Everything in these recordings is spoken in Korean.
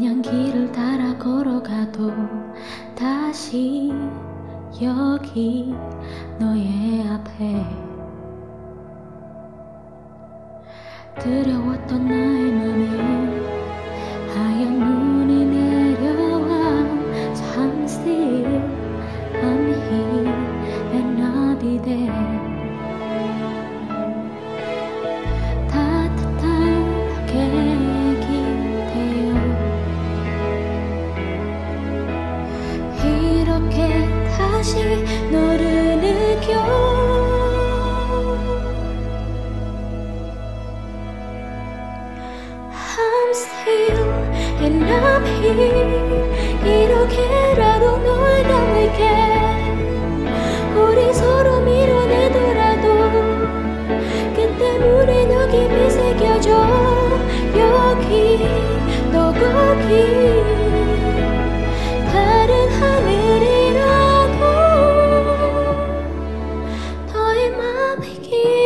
그냥 길을 따라 걸어가도 다시 여기 너의 앞에. 두려웠던 나 밤이 이렇게라도 널 담을게. 우리 서로 밀어내더라도 그때 물에 너 깊이 새겨줘 여기 너 거기. 다른 하늘이라도 너의 맘이 길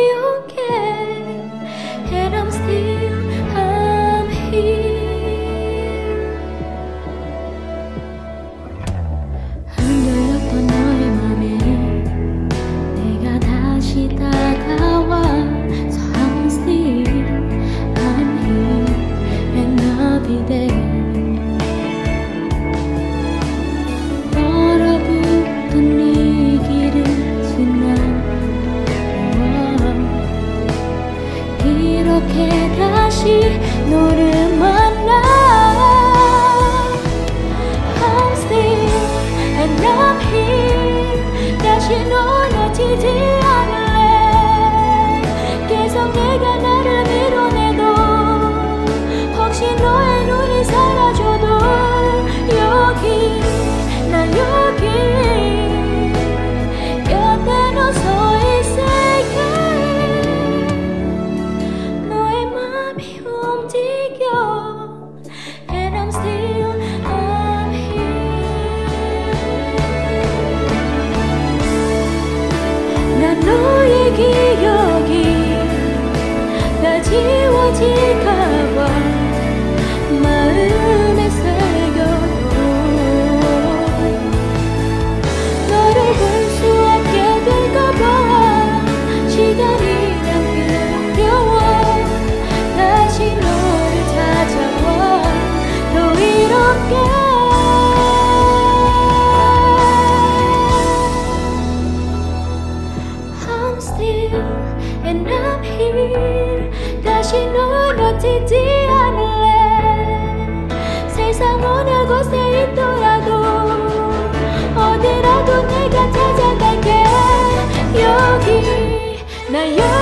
No. I'm still and I'm here. 다시 널 놓치지 않을래. 세상 어느 곳에 있더라도 어디라도 내가 찾아갈게. 여기 나 여기